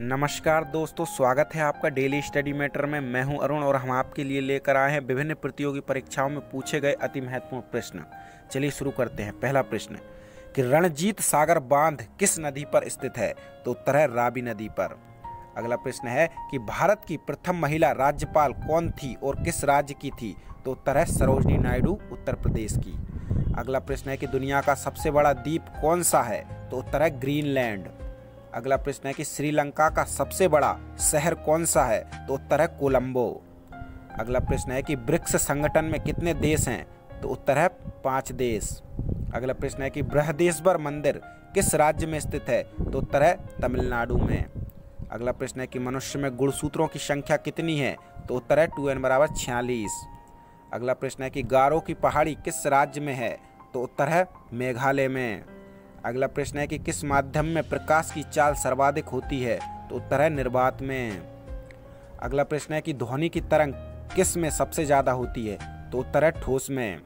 नमस्कार दोस्तों, स्वागत है आपका डेली स्टडी मैटर में। मैं हूँ अरुण और हम आपके लिए लेकर आए हैं विभिन्न प्रतियोगी परीक्षाओं में पूछे गए अति महत्वपूर्ण प्रश्न। चलिए शुरू करते हैं। पहला प्रश्न, कि रणजीत सागर बाँध किस नदी पर स्थित है? तो उत्तर है राबी नदी पर। अगला प्रश्न है, कि भारत की प्रथम महिला राज्यपाल कौन थी और किस राज्य की थी? तो उत्तर है सरोजनी नायडू, उत्तर प्रदेश की। अगला प्रश्न है, कि दुनिया का सबसे बड़ा द्वीप कौन सा है? तो उत्तर है ग्रीनलैंड। अगला प्रश्न है कि श्रीलंका का सबसे बड़ा शहर कौन सा है? तो उत्तर है कोलंबो। अगला प्रश्न है कि ब्रिक्स संगठन में कितने देश हैं? तो उत्तर है पाँच देश। अगला प्रश्न है कि बृहदेश्वर मंदिर किस राज्य में स्थित है? तो उत्तर है तमिलनाडु में। अगला प्रश्न है कि मनुष्य में गुणसूत्रों की संख्या कितनी है? तो उत्तर है टू एन बराबर छियालीस। अगला प्रश्न है कि गारो की पहाड़ी किस राज्य में है? तो उत्तर है मेघालय में। अगला प्रश्न है कि किस माध्यम में प्रकाश की चाल सर्वाधिक होती है? तो उत्तर है निर्वात में। अगला प्रश्न है कि ध्वनि की तरंग किसमें सबसे ज़्यादा होती है? तो उत्तर है ठोस में।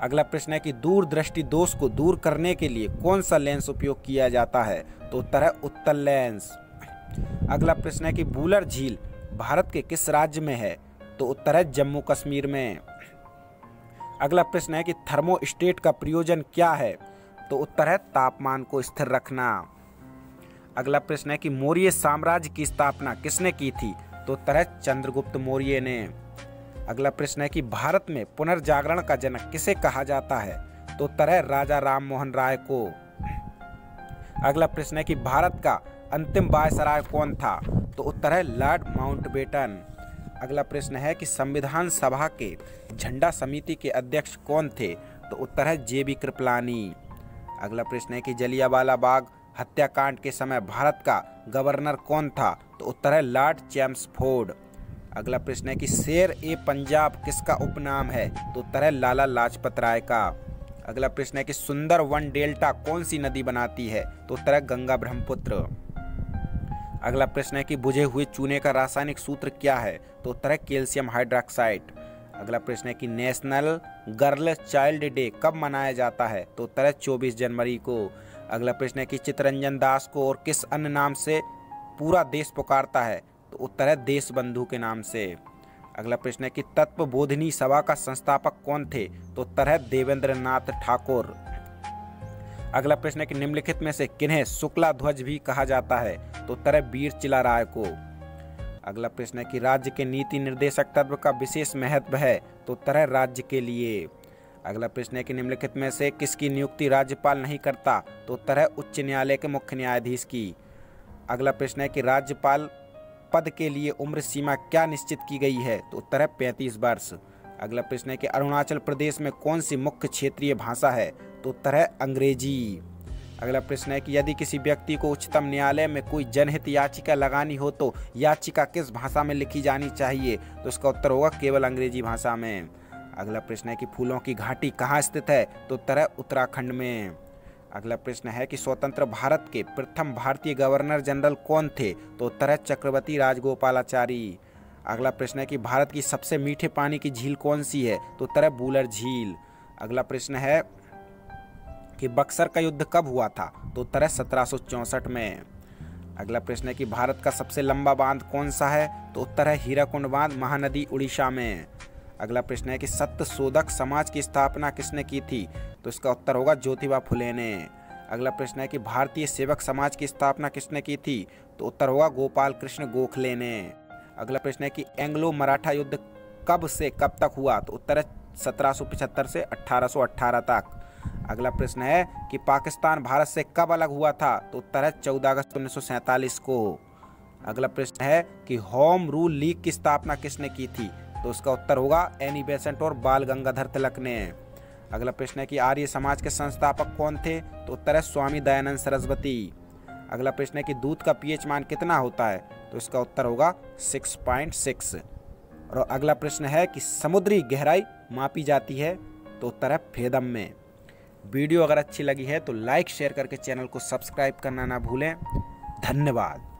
अगला प्रश्न है कि दूरदृष्टि दोष को दूर करने के लिए कौन सा लेंस उपयोग किया जाता है? तो उत्तर है उत्तल लेंस। अगला प्रश्न है कि बूलर झील भारत के किस राज्य में है? तो उत्तर है जम्मू कश्मीर में। अगला प्रश्न है कि थर्मोस्टेट का प्रयोजन क्या है? तो उत्तर है तापमान को स्थिर रखना। अगला प्रश्न है कि मौर्य साम्राज्य की स्थापना किसने की थी? तो उत्तर है चंद्रगुप्त मौर्य ने। अगला प्रश्न है कि भारत में पुनर्जागरण का जनक किसे कहा जाता है? तो उत्तर है राजा राम मोहन राय को। अगला प्रश्न है कि भारत का अंतिम वायसराय कौन था? तो उत्तर है लॉर्ड माउंटबेटन। अगला प्रश्न है कि संविधान सभा के झंडा समिति के अध्यक्ष कौन थे? तो उत्तर है जे बी कृपलानी। अगला प्रश्न है कि जलियावाला बाग हत्याकांड के समय भारत का गवर्नर कौन था? तो उत्तर है लॉर्ड चैम्सफोर्ड अगला प्रश्न है कि शेर ए पंजाब किसका उपनाम है? तो उत्तर है लाला लाजपत राय का। अगला प्रश्न है कि सुंदर वन डेल्टा कौन सी नदी बनाती है? तो उत्तर है गंगा ब्रह्मपुत्र। अगला प्रश्न है कि बुझे हुए चूने का रासायनिक सूत्र क्या है? तो उत्तर है कैल्शियम हाइड्रोक्साइड। अगला प्रश्न है कि नेशनल गर्ल चाइल्ड डे कब मनाया जाता है? तो उत्तर है चौबीस जनवरी को। अगला प्रश्न है कि चित्रंजन दास को और किस अन्य नाम से पूरा देश पुकारता है? तो उत्तर है देश बंधु के नाम से। अगला प्रश्न है कि तत्व बोधनी सभा का संस्थापक कौन थे? तो उत्तर है देवेंद्र ठाकुर। अगला प्रश्न है कि निम्नलिखित में से किन्हें शुक्ला ध्वज भी कहा जाता है? तो उत्तर है वीर चिला राय को। अगला प्रश्न है कि राज्य के नीति निर्देशक तत्व का विशेष महत्व है तो उत्तर है राज्य के लिए। अगला प्रश्न है कि निम्नलिखित में से किसकी नियुक्ति राज्यपाल नहीं करता तो उत्तर है उच्च न्यायालय के मुख्य न्यायाधीश की। अगला प्रश्न है कि राज्यपाल पद के लिए उम्र सीमा क्या निश्चित की गई है तो उत्तर है पैंतीस वर्ष। अगला प्रश्न है कि अरुणाचल प्रदेश में कौन सी मुख्य क्षेत्रीय भाषा है तो उत्तर है अंग्रेज़ी। अगला प्रश्न है कि यदि किसी व्यक्ति को उच्चतम न्यायालय में कोई जनहित याचिका लगानी हो तो याचिका किस भाषा में लिखी जानी चाहिए? तो इसका उत्तर होगा केवल अंग्रेज़ी भाषा में। अगला प्रश्न है कि फूलों की घाटी कहाँ स्थित है? तो उत्तर है उत्तराखंड में। अगला प्रश्न है कि स्वतंत्र भारत के प्रथम भारतीय गवर्नर जनरल कौन थे? तो उत्तर है चक्रवर्ती राजगोपालाचारी। अगला प्रश्न है कि भारत की सबसे मीठे पानी की झील कौन सी है? तो उत्तर है बूलर झील। अगला प्रश्न है कि बक्सर का युद्ध कब हुआ था? तो उत्तर है सत्रह सौ चौंसठ में। अगला प्रश्न है कि भारत का सबसे लंबा बाँध कौन सा है? तो उत्तर है हीराकुंड बाँध महानदी उड़ीसा में। अगला प्रश्न है कि सत्य शोधक समाज की स्थापना किसने की थी? तो इसका उत्तर होगा ज्योतिबा फुले ने। अगला प्रश्न है कि भारतीय सेवक समाज की स्थापना किसने की थी? तो उत्तर होगा गोपाल कृष्ण गोखले ने। अगला प्रश्न है कि एंग्लो मराठा युद्ध कब से कब तक हुआ? तो उत्तर है सत्रह सौ पचहत्तर से अठारह तक। अगला प्रश्न है कि पाकिस्तान भारत से कब अलग हुआ था? तो उत्तर है चौदह अगस्त उन्नीस सौ सैंतालीस को। अगला प्रश्न है कि होम रूल लीग की स्थापना किसने की थी? तो उसका उत्तर होगा एनी बेसेंट और बाल गंगाधर तिलक ने। अगला प्रश्न है कि आर्य समाज के संस्थापक कौन थे? तो उत्तर है स्वामी दयानंद सरस्वती। अगला प्रश्न है कि दूध का पीएच मान कितना होता है? तो इसका उत्तर होगा 6.6 और अगला प्रश्न है कि समुद्री गहराई मापी जाती है? तो उत्तर है फेदम में। वीडियो अगर अच्छी लगी है तो लाइक, शेयर करके चैनल को सब्सक्राइब करना ना भूलें। धन्यवाद।